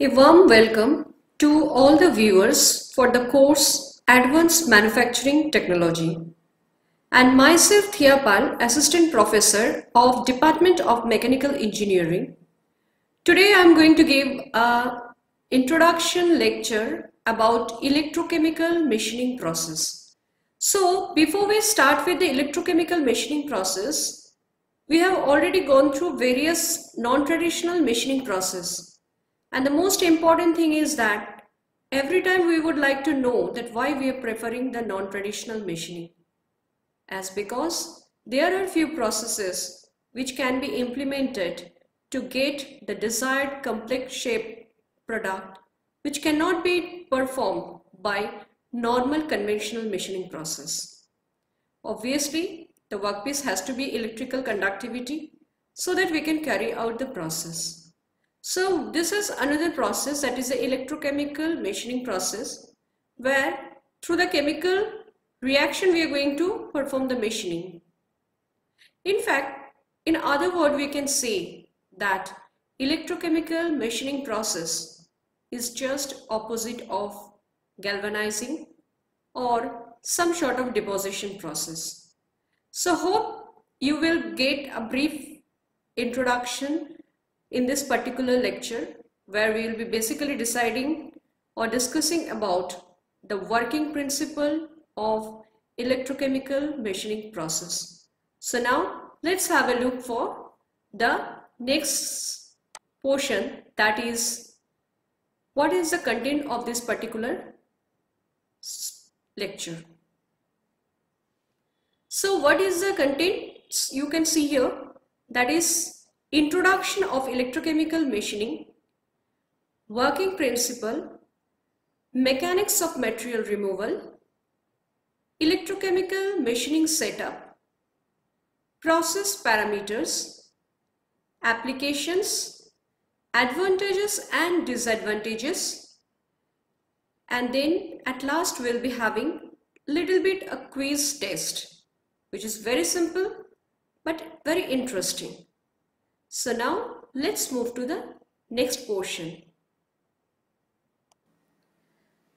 A warm welcome to all the viewers for the course Advanced Manufacturing Technology and myself Thia Paul, Assistant Professor of Department of Mechanical Engineering. Today I am going to give a introduction lecture about electrochemical machining process. So before we start with the electrochemical machining process, we have already gone through various non-traditional machining process and the most important thing is that every time we would like to know that why we are preferring the non-traditional machining. As because there are few processes which can be implemented to get the desired complex shape product which cannot be performed by normal conventional machining process. Obviously, the workpiece has to be electrical conductivity so that we can carry out the process. So this is another process that is the electrochemical machining process where through the chemical reaction we are going to perform the machining. In fact, in other word we can say that electrochemical machining process is just opposite of galvanizing or some sort of deposition process. So hope you will get a brief introduction in this particular lecture where we will be basically deciding or discussing about the working principle of electrochemical machining process. So now let's have a look for the next portion that is what is the content of this particular lecture. So what is the content you can see here that is Introduction of electrochemical machining, working principle, mechanics of material removal, electrochemical machining setup, process parameters, applications, advantages and disadvantages, and then at last we'll be having little bit a quiz test, which is very simple but very interesting. So now let's move to the next portion.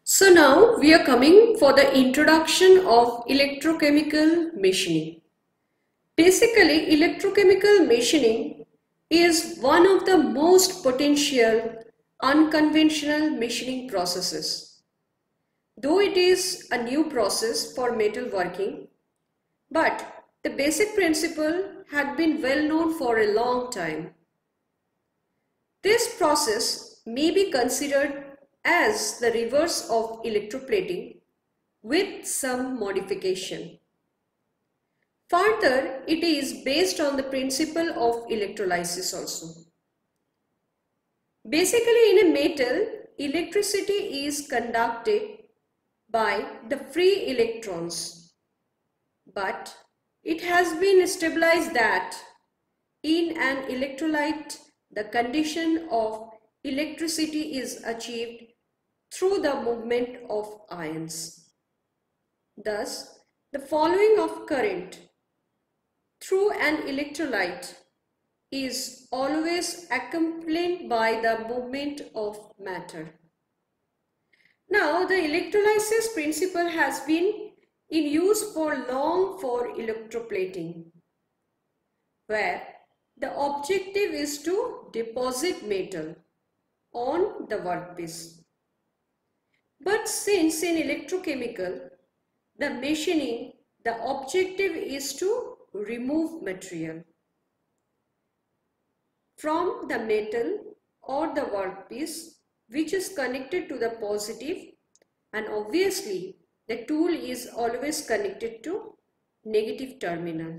So now we are coming for the introduction of electrochemical machining. Basically electrochemical machining is one of the most potential unconventional machining processes. Though it is a new process for metal working, but the basic principle had been well known for a long time. This process may be considered as the reverse of electroplating with some modification. Further, it is based on the principle of electrolysis also. Basically, in a metal, electricity is conducted by the free electrons. But it has been stabilized that in an electrolyte, the condition of electricity is achieved through the movement of ions. Thus, the following of current through an electrolyte is always accompanied by the movement of matter. Now, the electrolysis principle has been in use for long for electroplating, where the objective is to deposit metal on the workpiece. But since in electrochemical, the machining, the objective is to remove material from the metal or the workpiece which is connected to the positive and obviously the tool is always connected to negative terminal.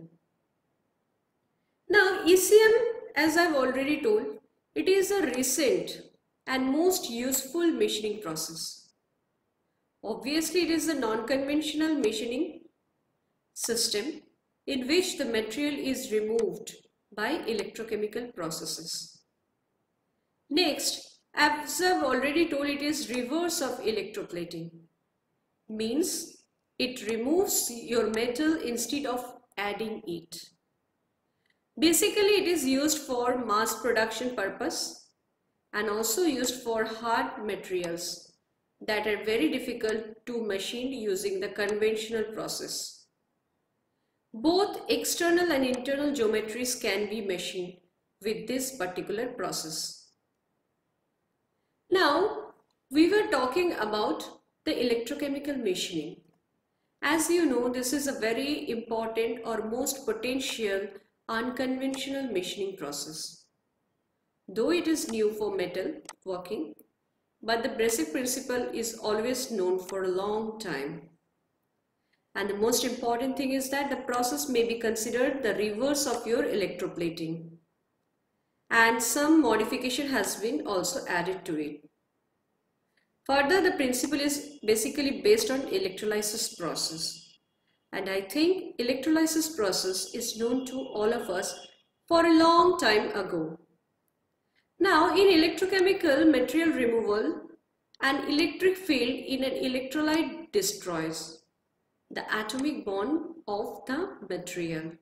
Now ECM as I've already told it is a recent and most useful machining process. Obviously it is a non-conventional machining system in which the material is removed by electrochemical processes. Next, as I've already told it is reverse of electroplating means it removes your metal instead of adding it. Basically, it is used for mass production purpose and also used for hard materials that are very difficult to machine using the conventional process. Both external and internal geometries can be machined with this particular process. Now, we were talking about the electrochemical machining. As you know, this is a very important or most potential unconventional machining process. Though it is new for metal working, but the basic principle is always known for a long time. And the most important thing is that the process may be considered the reverse of your electroplating. And some modification has been also added to it. Further, the principle is basically based on electrolysis process. And I think electrolysis process is known to all of us for a long time ago. Now, in electrochemical material removal, an electric field in an electrolyte destroys the atomic bond of the material.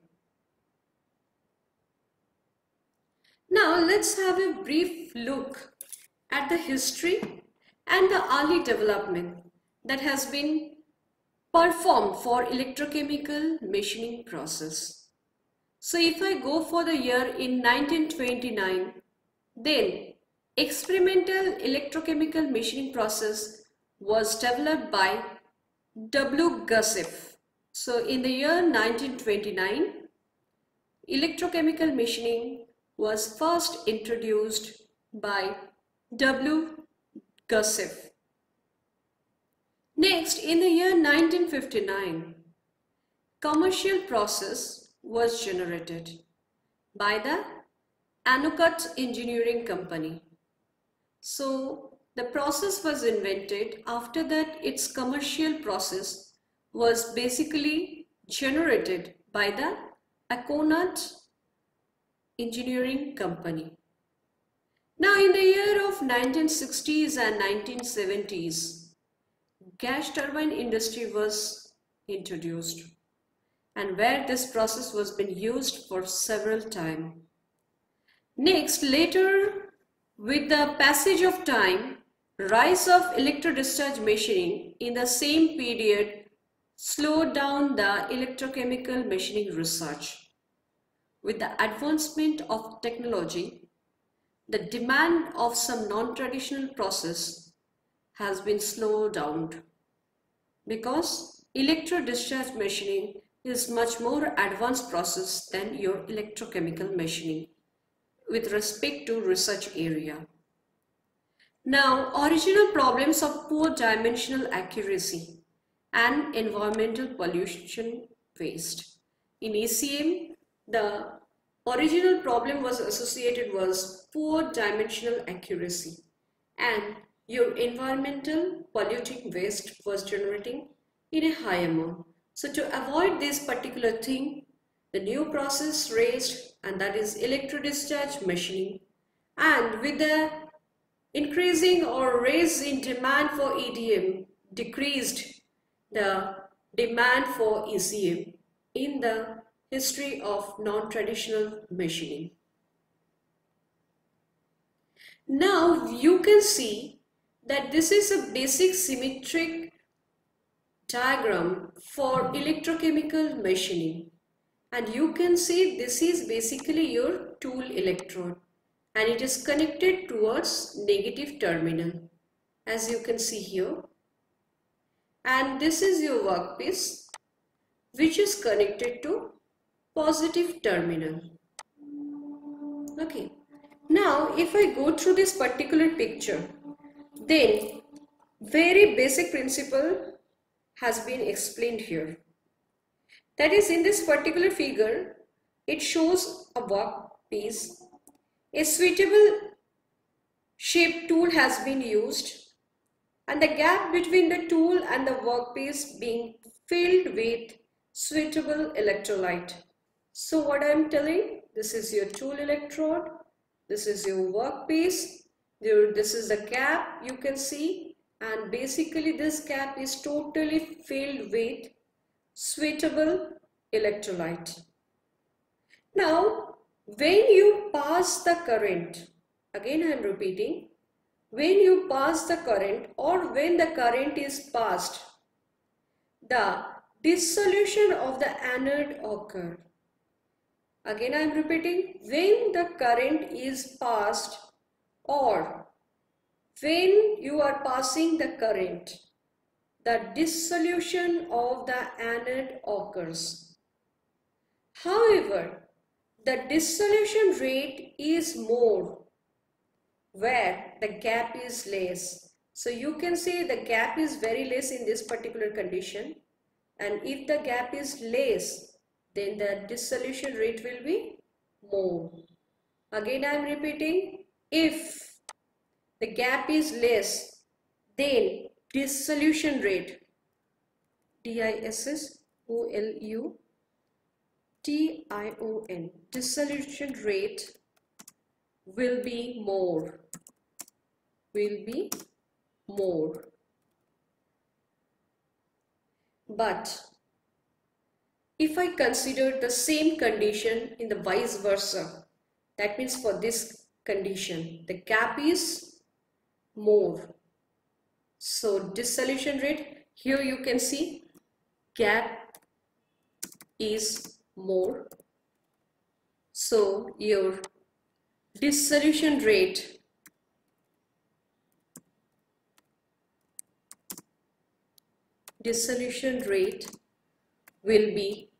Now, let's have a brief look at the history and the early development that has been performed for electrochemical machining process. So if I go for the year in 1929, then experimental electrochemical machining process was developed by W. Gusev. So in the year 1929, electrochemical machining was first introduced by W. Gusev. Next, in the year 1959, commercial process was generated by the Anocut Engineering Company. So the process was invented. After that, its commercial process was basically generated by the Anocut Engineering Company. Now in the year of 1960s and 1970s, gas turbine industry was introduced and where this process was being used for several time. Next, later with the passage of time, rise of electrodischarge machining in the same period slowed down the electrochemical machining research. With the advancement of technology, the demand of some non-traditional process has been slowed down because electrodischarge machining is much more advanced process than your electrochemical machining with respect to research area. Now, original problems of poor dimensional accuracy and environmental pollution faced. In ECM, the original problem was associated was poor dimensional accuracy and your environmental polluting waste was generating in a high amount. So to avoid this particular thing, the new process raised and that is electrodischarge machining and with the increasing or raise in demand for EDM decreased the demand for ECM in the history of non-traditional machining. Now you can see that this is a basic symmetric diagram for electrochemical machining. And you can see this is basically your tool electrode. And it is connected towards negative terminal as you can see here. And this is your workpiece which is connected to positive terminal okay now if I go through this particular picture then very basic principle has been explained here that is in this particular figure, it shows a workpiece. A suitable shaped tool has been used and the gap between the tool and the workpiece being filled with suitable electrolyte. So what I am telling, this is your tool electrode, this is your workpiece, this is the cap you can see and basically this cap is totally filled with suitable electrolyte. Now, when you pass the current again I am repeating, when you pass the current or when the current is passed, the dissolution of the anode occur. Again I am repeating, when the current is passed or when you are passing the current, the dissolution of the anode occurs. However, the dissolution rate is more where the gap is less. So you can see the gap is very less in this particular condition and if the gap is less then the dissolution rate will be more. Again I am repeating if the gap is less then dissolution rate D-I-S-S-O-L-U-T-I-O-N dissolution rate will be more will be more but if I consider the same condition in the vice versa that means for this condition the gap is more so dissolution rate, here you can see gap is more. So your dissolution rate dissolution rate will be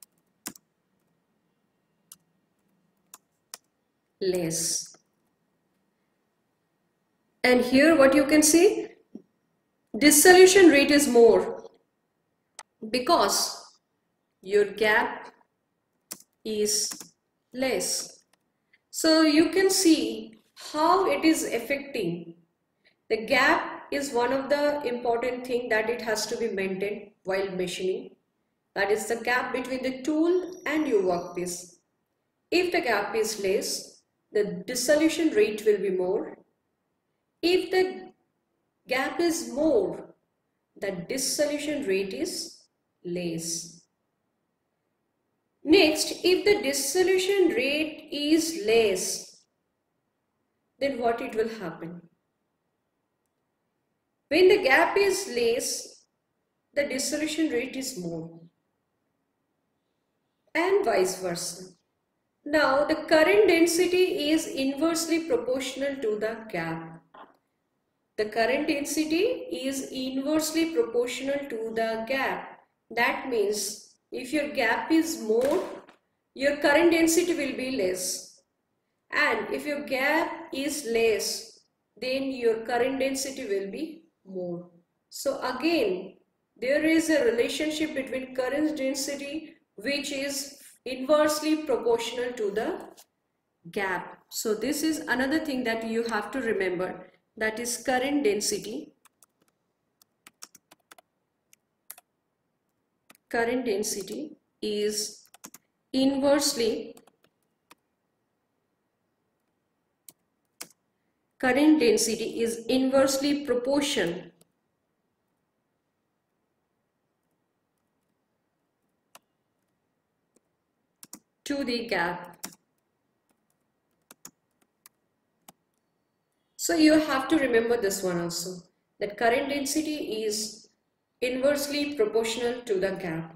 less. And here what you can see dissolution rate is more because your gap is less. So you can see how it is affecting. The gap is one of the important thing that it has to be maintained while machining. That is the gap between the tool and your workpiece. If the gap is less, the dissolution rate will be more. If the gap is more, the dissolution rate is less. Next, if the dissolution rate is less, then what it will happen? When the gap is less, the dissolution rate is more and vice versa. Now the current density is inversely proportional to the gap. The current density is inversely proportional to the gap. That means if your gap is more, your current density will be less. And if your gap is less, then your current density will be more. So again, there is a relationship between current density which is inversely proportional to the gap. So this is another thing that you have to remember that is current density current density is inversely current density is inversely proportion to the gap So you have to remember this one also that current density is inversely proportional to the gap.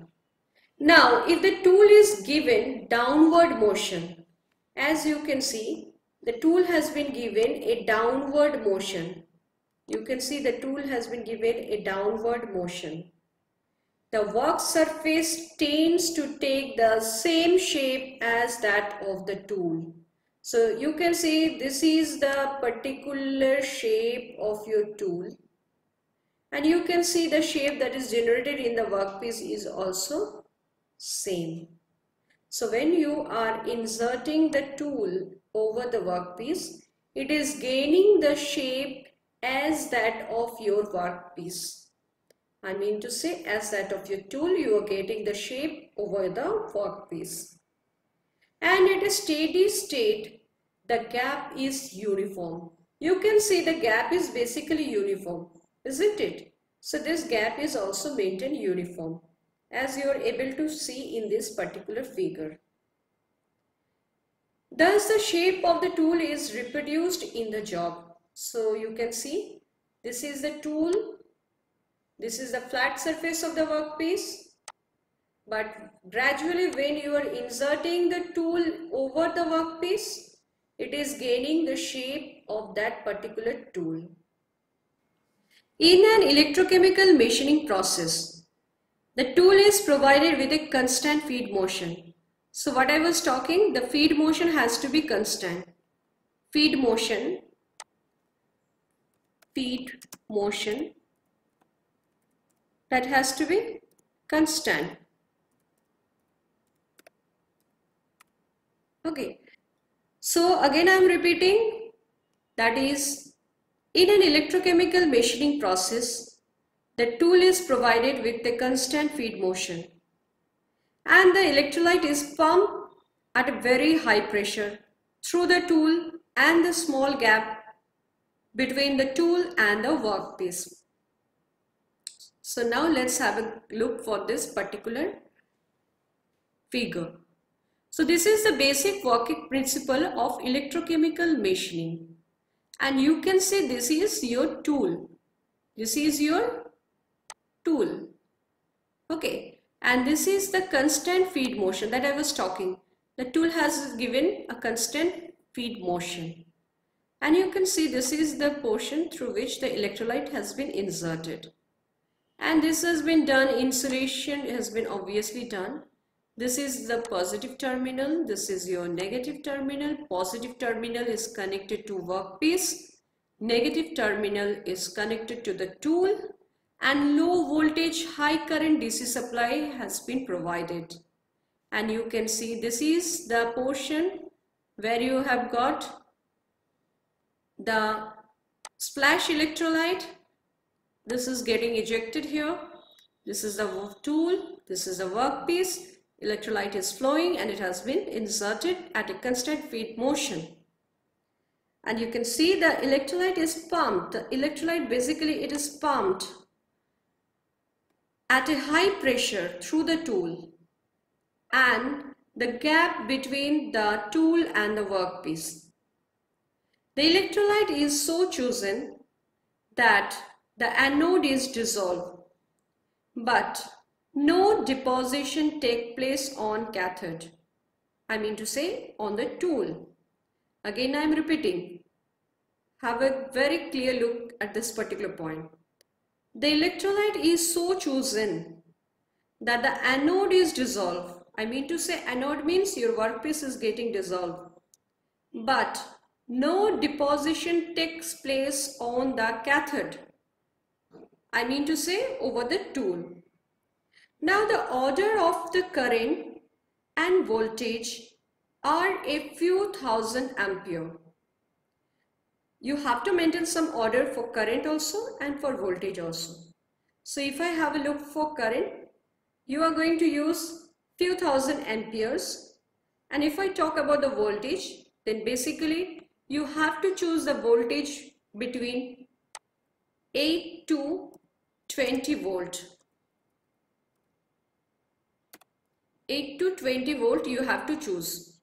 Now if the tool is given downward motion as you can see the tool has been given a downward motion. You can see the tool has been given a downward motion. The work surface tends to take the same shape as that of the tool. So you can see this is the particular shape of your tool and you can see the shape that is generated in the workpiece is also same. So when you are inserting the tool over the workpiece, it is gaining the shape as that of your workpiece. I mean to say as that of your tool, you are getting the shape over the workpiece and at a steady state the gap is uniform. You can see the gap is basically uniform, isn't it? So this gap is also maintained uniform as you are able to see in this particular figure. Thus the shape of the tool is reproduced in the job. So you can see this is the tool. This is the flat surface of the workpiece. But gradually when you are inserting the tool over the workpiece, it is gaining the shape of that particular tool. In an electrochemical machining process, the tool is provided with a constant feed motion. So what I was talking, the feed motion has to be constant. Feed motion, feed motion, that has to be constant. Okay. So again I am repeating that is in an electrochemical machining process, the tool is provided with a constant feed motion and the electrolyte is pumped at a very high pressure through the tool and the small gap between the tool and the workpiece. So now let's have a look for this particular figure. So this is the basic working principle of electrochemical machining. And you can say this is your tool. This is your tool. Okay. And this is the constant feed motion that I was talking. The tool has given a constant feed motion. And you can see this is the portion through which the electrolyte has been inserted and this has been done insulation has been obviously done this is the positive terminal. This is your negative terminal. Positive terminal is connected to workpiece. Negative terminal is connected to the tool and low voltage high current DC supply has been provided. And you can see this is the portion where you have got the splash electrolyte. This is getting ejected here. This is the tool. This is the workpiece Electrolyte is flowing and it has been inserted at a constant feed motion. And you can see the electrolyte is pumped. The electrolyte basically it is pumped at a high pressure through the tool and the gap between the tool and the workpiece. The electrolyte is so chosen that the anode is dissolved but no deposition take place on cathode. I mean to say on the tool. Again I am repeating. Have a very clear look at this particular point. The electrolyte is so chosen that the anode is dissolved. I mean to say anode means your workpiece is getting dissolved. But no deposition takes place on the cathode. I mean to say over the tool. Now the order of the current and voltage are a few thousand ampere. You have to maintain some order for current also and for voltage also. So if I have a look for current, you are going to use few thousand amperes. And if I talk about the voltage, then basically you have to choose the voltage between 8 to 20 volt 8 to 20 volt you have to choose.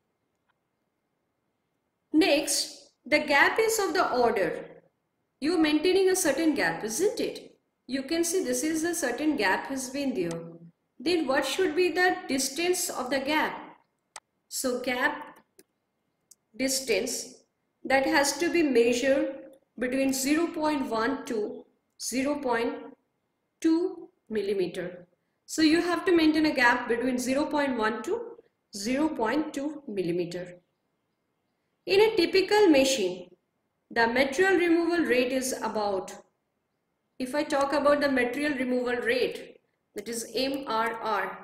Next, the gap is of the order. You are maintaining a certain gap, isn't it? You can see this is a certain gap has been there. Then what should be the distance of the gap? So gap distance that has to be measured between 0.1 to 0.2 millimeter. So you have to maintain a gap between 0.1 to 0.2 millimeter. In a typical machine, the material removal rate is about, if I talk about the material removal rate, that is MRR,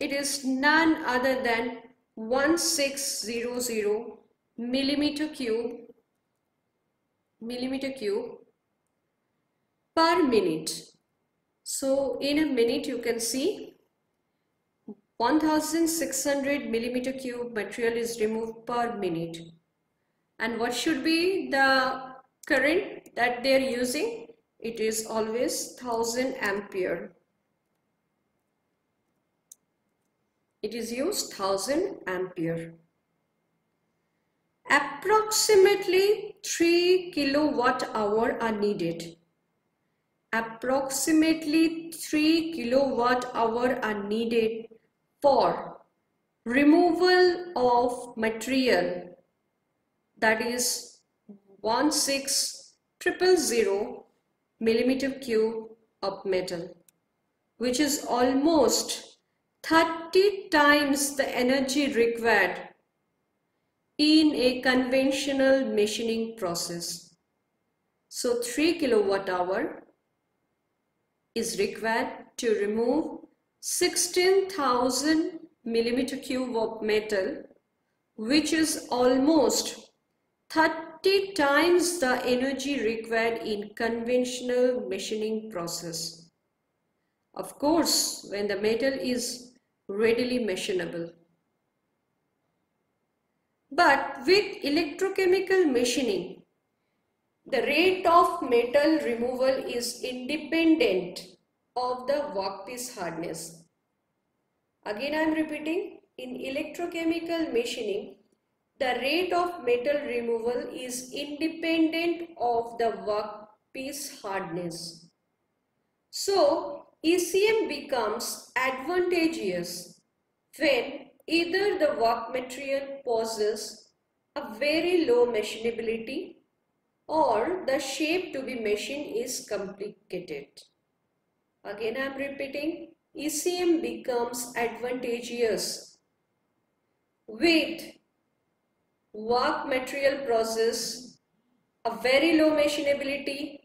it is none other than 1600 millimeter cube millimeter cube per minute so in a minute you can see 1600 millimeter cube material is removed per minute. And what should be the current that they are using? It is always 1000 ampere. It is used 1000 ampere. approximately 3 kilowatt hour are needed. Approximately 3 kilowatt hour are needed for removal of material that is 16000 millimeter cube of metal which is almost 30 times the energy required in a conventional machining process. So 3 kilowatt hour is required to remove 16,000 millimeter cube of metal which is almost 30 times the energy required in conventional machining process. Of course, when the metal is readily machinable. But with electrochemical machining, the rate of metal removal is independent of the workpiece hardness. Again I am repeating, in electrochemical machining, the rate of metal removal is independent of the workpiece hardness. So, ECM becomes advantageous when either the work material possesses a very low machinability or the shape to be machined is complicated. Again I am repeating ECM becomes advantageous with work material process a very low machinability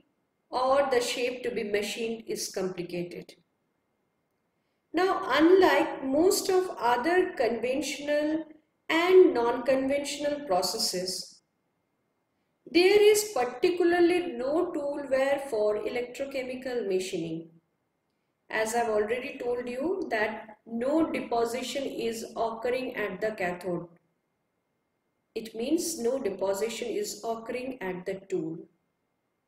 or the shape to be machined is complicated. Now, unlike most of other conventional and non-conventional processes, there is particularly no tool wear for electrochemical machining. As I've already told you that no deposition is occurring at the cathode. It means no deposition is occurring at the tool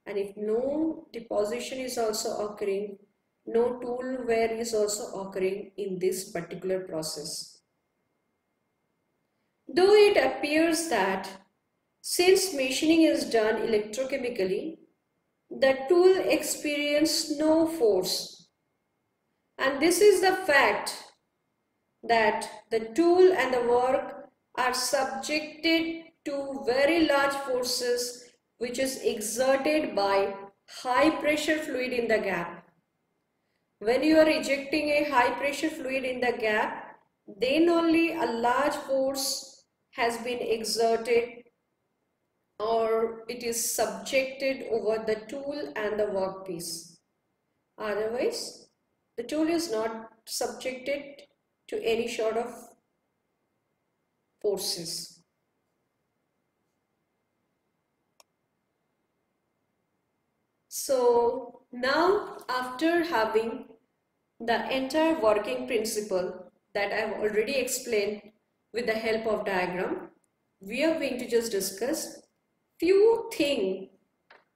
and if no deposition is also occurring no tool wear is also occurring in this particular process. Though it appears that since machining is done electrochemically, the tool experiences no force. And this is the fact that the tool and the work are subjected to very large forces which is exerted by high pressure fluid in the gap. When you are ejecting a high pressure fluid in the gap, then only a large force has been exerted or it is subjected over the tool and the workpiece. Otherwise, the tool is not subjected to any sort of forces. So now after having the entire working principle that I have already explained with the help of diagram, we are going to just discuss few things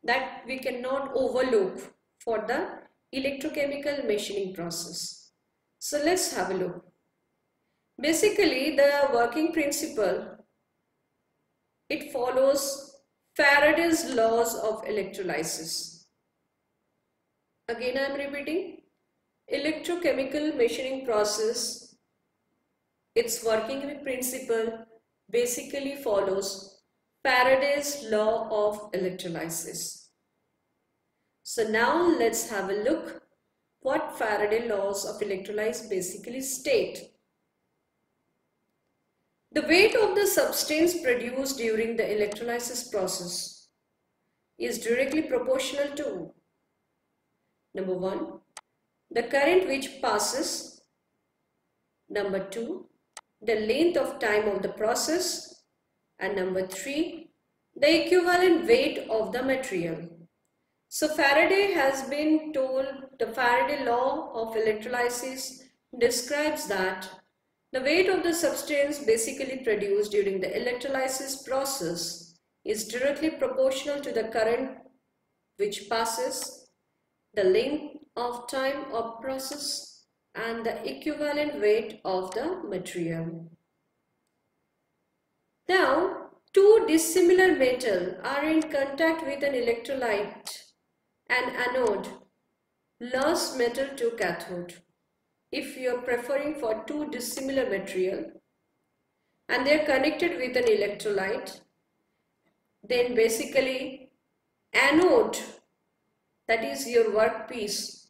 that we cannot overlook for the electrochemical machining process. So let's have a look. Basically the working principle, it follows Faraday's laws of electrolysis. Again I am repeating. Electrochemical machining process, its working principle basically follows Faraday's law of electrolysis. So now let's have a look what Faraday laws of electrolysis basically state. The weight of the substance produced during the electrolysis process is directly proportional to Number one, the current which passes. Number two, the length of time of the process. And number three, the equivalent weight of the material. So Faraday has been told the Faraday law of electrolysis describes that the weight of the substance basically produced during the electrolysis process is directly proportional to the current which passes the length of time of process and the equivalent weight of the material. Now, two dissimilar metal are in contact with an electrolyte and anode, lost metal to cathode. If you are preferring for two dissimilar material and they are connected with an electrolyte, then basically anode, that is your workpiece,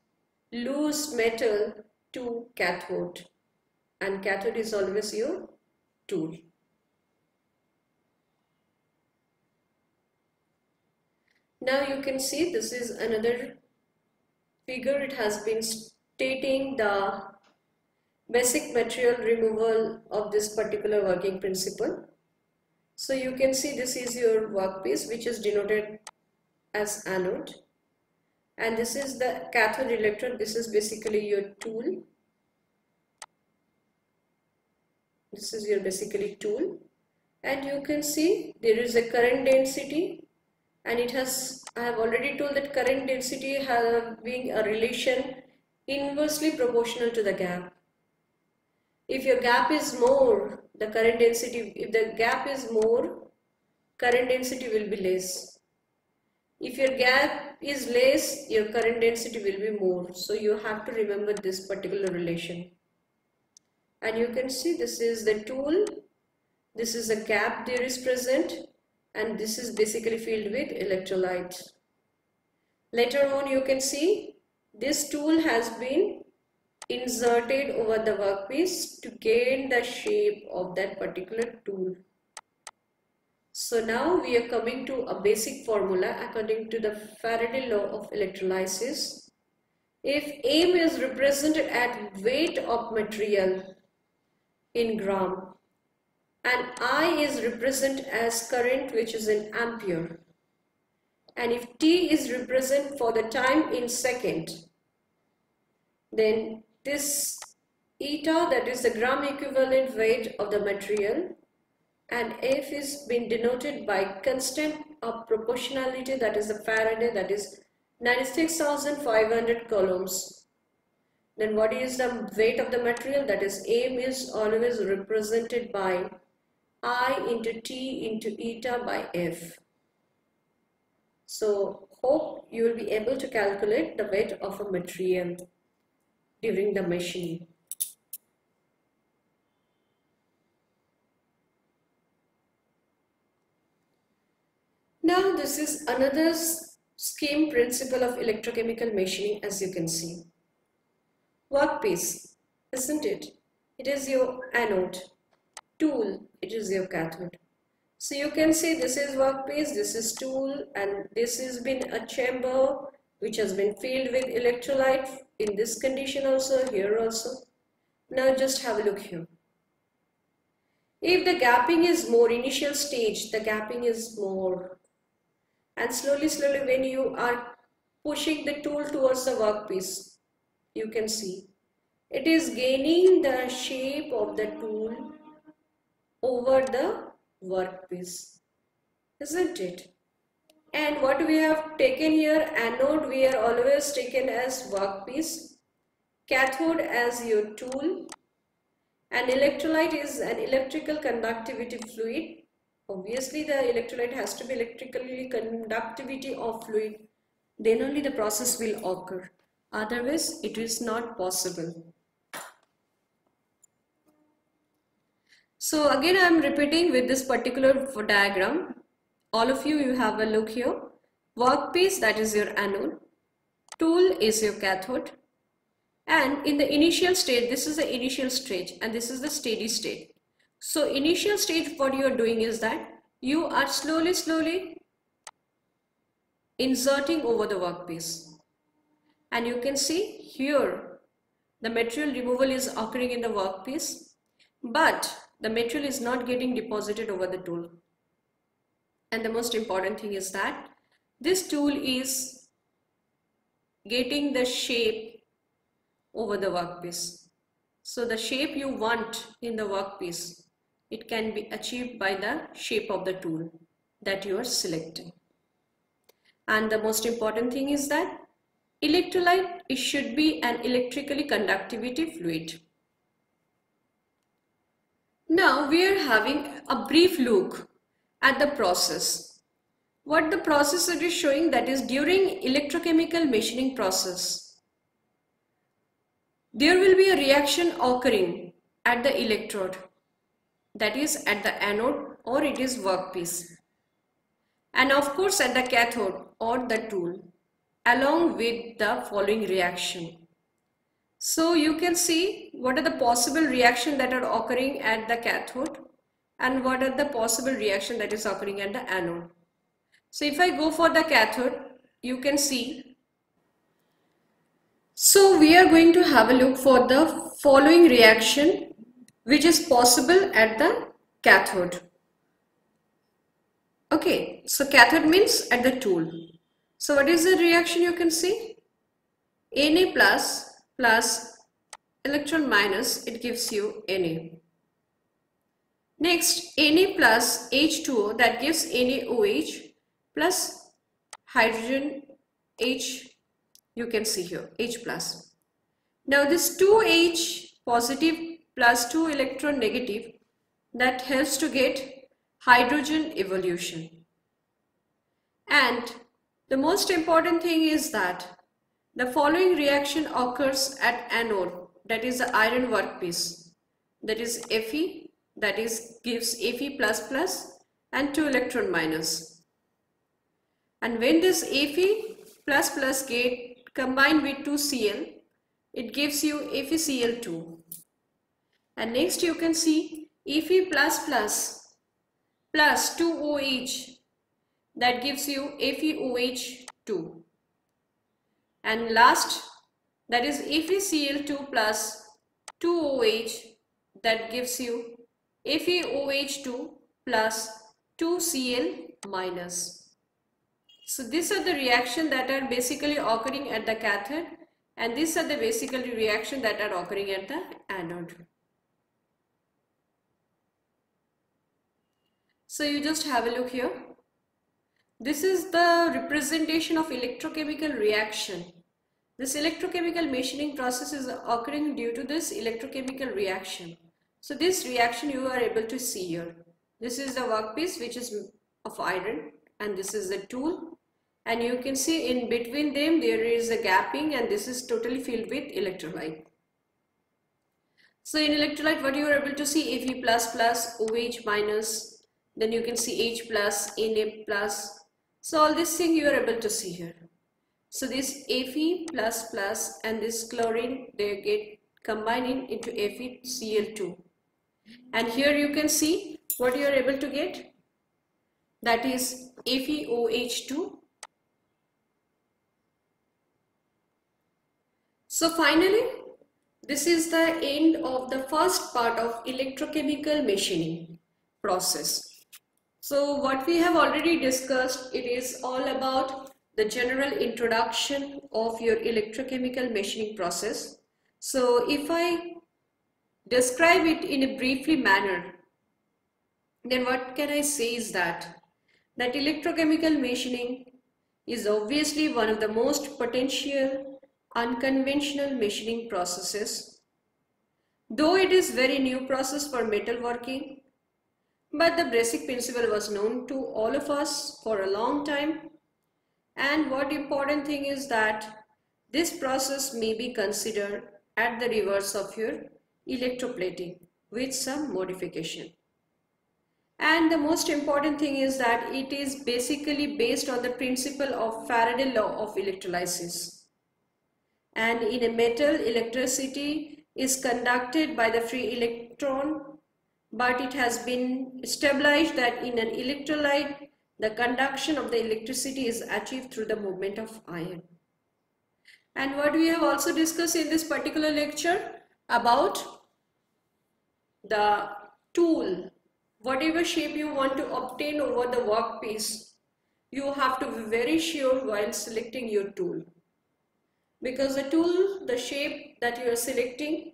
lose metal to cathode and cathode is always your tool. Now you can see this is another figure. It has been stating the basic material removal of this particular working principle. So you can see this is your workpiece which is denoted as anode and this is the cathode electrode. This is basically your tool. This is your basically tool and you can see there is a current density and it has I have already told that current density having a relation inversely proportional to the gap. If your gap is more, the current density, if the gap is more, current density will be less. If your gap is less, your current density will be more. So you have to remember this particular relation. And you can see this is the tool, this is a gap there is present and this is basically filled with electrolyte. Later on you can see this tool has been inserted over the workpiece to gain the shape of that particular tool. So now we are coming to a basic formula according to the Faraday law of electrolysis. If M is represented at weight of material in gram and I is represented as current which is in ampere and if T is represented for the time in second then this eta that is the gram equivalent weight of the material and F is been denoted by constant of proportionality that is the Faraday that is 96,500 coulombs. Then what is the weight of the material that is M is always represented by I into T into eta by F. So hope you will be able to calculate the weight of a material during the machining. Now this is another scheme principle of electrochemical machining as you can see. Workpiece, isn't it? It is your anode tool it is your cathode. So you can see this is workpiece this is tool and this has been a chamber which has been filled with electrolyte in this condition also here also. Now just have a look here. If the gapping is more initial stage the gapping is more. And slowly slowly when you are pushing the tool towards the workpiece you can see it is gaining the shape of the tool over the workpiece isn't it? And what we have taken here anode we are always taken as workpiece cathode as your tool and electrolyte is an electrical conductivity fluid. Obviously the electrolyte has to be electrically conductivity of fluid. Then only the process will occur. Otherwise it is not possible So again I am repeating with this particular diagram. All of you, you have a look here. Workpiece that is your anode. Tool is your cathode. And in the initial state, this is the initial stage and this is the steady state. So initial stage what you are doing is that you are slowly slowly inserting over the workpiece. And you can see here the material removal is occurring in the workpiece. But the material is not getting deposited over the tool. And the most important thing is that this tool is getting the shape over the workpiece. So the shape you want in the workpiece, it can be achieved by the shape of the tool that you are selecting. And the most important thing is that electrolyte it should be an electrically conductivity fluid. Now we are having a brief look at the process. What the process is showing that is during electrochemical machining process, there will be a reaction occurring at the electrode that is at the anode or it is workpiece and of course at the cathode or the tool along with the following reaction. So you can see what are the possible reaction that are occurring at the cathode and what are the possible reaction that is occurring at the anode. So if I go for the cathode, you can see. So we are going to have a look for the following reaction which is possible at the cathode. Okay, so cathode means at the tool. So what is the reaction you can see? Na plus plus electron minus, it gives you Na. Next, Na plus H2O that gives NaOH plus hydrogen H, you can see here, H plus. Now this 2H positive plus 2 electron negative that helps to get hydrogen evolution. And the most important thing is that the following reaction occurs at anode that is the iron workpiece. That is Fe that is gives Fe and 2 electron minus. And when this Fe plus plus get combined with 2Cl it gives you FeCl2 and next you can see Fe plus plus plus 2OH that gives you FeOH2 and last that is FeCl2 plus 2OH that gives you FeOH2 plus 2Cl minus. So these are the reaction that are basically occurring at the cathode and these are the basically reaction that are occurring at the anode. So you just have a look here. This is the representation of electrochemical reaction. This electrochemical machining process is occurring due to this electrochemical reaction. So this reaction you are able to see here. This is the workpiece which is of iron and this is the tool and you can see in between them there is a gapping and this is totally filled with electrolyte. So in electrolyte what you are able to see Fe OH minus then you can see H plus, Na plus. So all this thing you are able to see here. So this Fe plus plus and this chlorine they get combining into FeCl2. And here you can see what you are able to get. That is FeOH2. So finally, this is the end of the first part of electrochemical machining process. So what we have already discussed, it is all about the general introduction of your electrochemical machining process. So if I describe it in a briefly manner, then what can I say is that that electrochemical machining is obviously one of the most potential unconventional machining processes. Though it is very new process for metalworking, but the basic principle was known to all of us for a long time. And what important thing is that this process may be considered at the reverse of your electroplating with some modification. And the most important thing is that it is basically based on the principle of Faraday law of electrolysis. And in a metal, electricity is conducted by the free electron but it has been established that in an electrolyte, the conduction of the electricity is achieved through the movement of ion. And what we have also discussed in this particular lecture about the tool, whatever shape you want to obtain over the workpiece, you have to be very sure while selecting your tool. Because the tool, the shape that you are selecting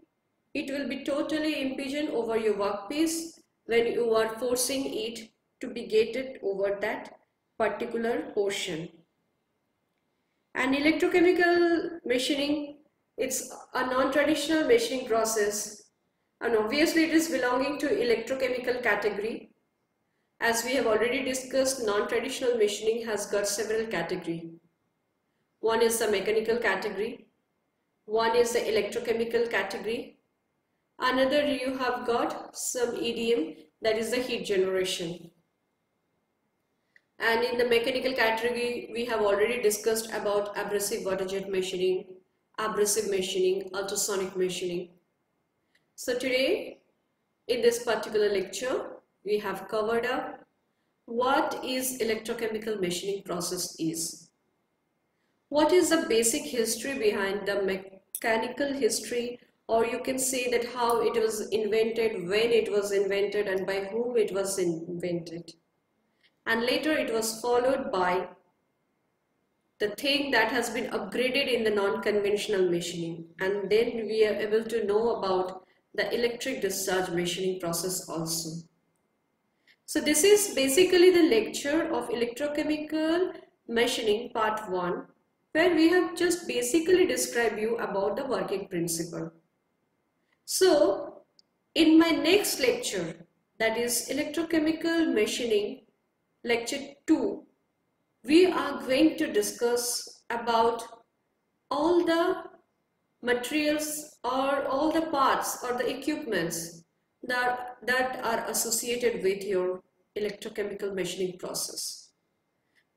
it will be totally impinging over your workpiece when you are forcing it to be gated over that particular portion. And electrochemical machining, it's a non-traditional machining process and obviously it is belonging to electrochemical category. as we have already discussed, non-traditional machining has got several category. One is the mechanical category, one is the electrochemical category, another you have got some EDM that is the heat generation. And in the mechanical category, we have already discussed about abrasive water jet machining, abrasive machining, ultrasonic machining. So today, in this particular lecture, we have covered up what is electrochemical machining process is. What is the basic history behind the mechanical history or you can say that how it was invented, when it was invented and by whom it was invented. And later it was followed by the thing that has been upgraded in the non-conventional machining and then we are able to know about the electric discharge machining process also. So this is basically the lecture of electrochemical machining part 1 where we have just basically described you about the working principle. So in my next lecture that is electrochemical machining lecture 2 we are going to discuss about all the materials or all the parts or the equipments that, that are associated with your electrochemical machining process.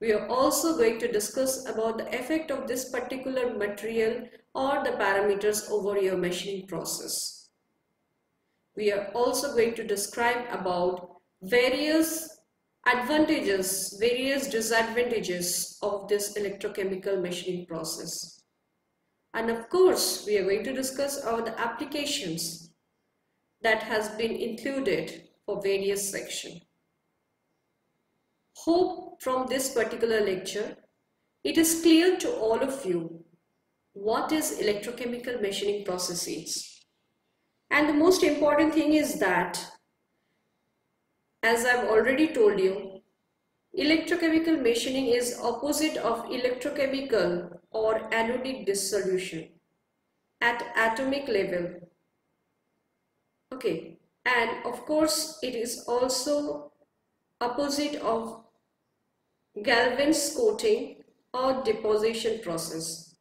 We are also going to discuss about the effect of this particular material or the parameters over your machining process. We are also going to describe about various advantages, various disadvantages of this electrochemical machining process. And of course, we are going to discuss about the applications that has been included for various section. Hope from this particular lecture, it is clear to all of you what is electrochemical machining processes. And the most important thing is that, as I've already told you, electrochemical machining is opposite of electrochemical or anodic dissolution at atomic level. Okay, and of course it is also opposite of galvanic coating or deposition process.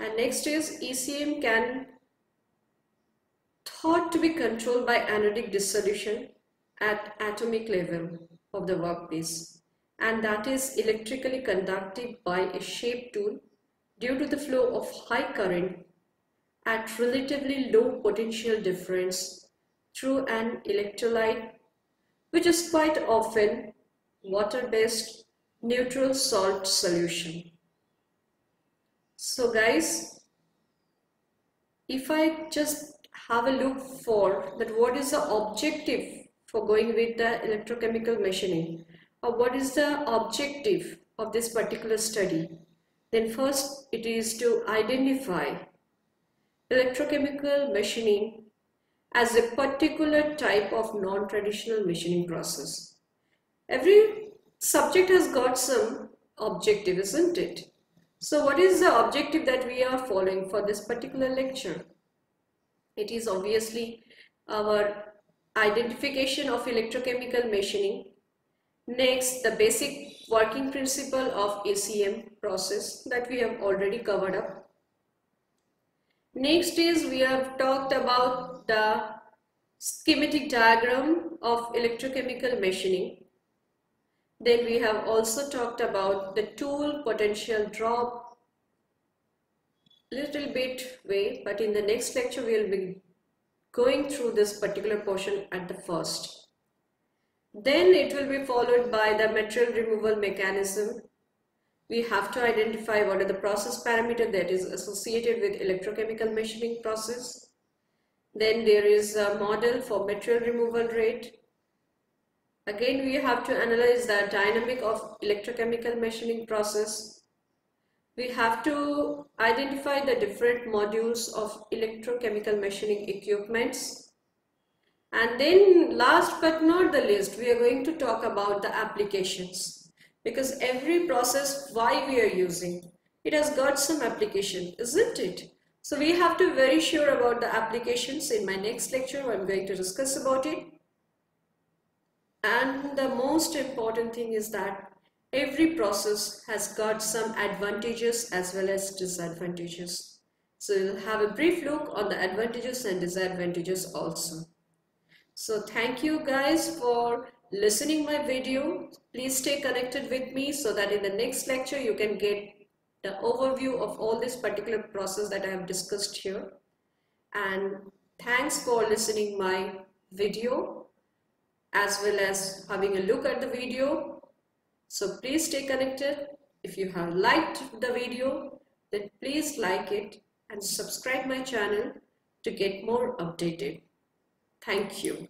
And next is ECM can thought to be controlled by anodic dissolution at atomic level of the workpiece and that is electrically conducted by a shape tool due to the flow of high current at relatively low potential difference through an electrolyte which is quite often water-based neutral salt solution. So guys, if I just have a look for that what is the objective for going with the electrochemical machining or what is the objective of this particular study, then first it is to identify electrochemical machining as a particular type of non-traditional machining process. Every subject has got some objective, isn't it? So what is the objective that we are following for this particular lecture? It is obviously our identification of electrochemical machining Next, the basic working principle of ECM process that we have already covered up. Next is we have talked about the schematic diagram of electrochemical machining. Then we have also talked about the tool potential drop little bit way but in the next lecture we will be going through this particular portion at the first. Then it will be followed by the material removal mechanism. We have to identify what are the process parameter that is associated with electrochemical machining process. Then there is a model for material removal rate. Again, we have to analyze the dynamic of electrochemical machining process. We have to identify the different modules of electrochemical machining equipments and then last but not the least, we are going to talk about the applications because every process why we are using, it has got some application, isn't it? So we have to be very sure about the applications. In my next lecture, I'm going to discuss about it. And the most important thing is that every process has got some advantages as well as disadvantages. So we'll have a brief look on the advantages and disadvantages also. So thank you guys for listening my video. Please stay connected with me so that in the next lecture you can get the overview of all this particular process that I have discussed here. And thanks for listening my video as well as having a look at the video. So please stay connected. If you have liked the video, then please like it and subscribe my channel to get more updated. Thank you.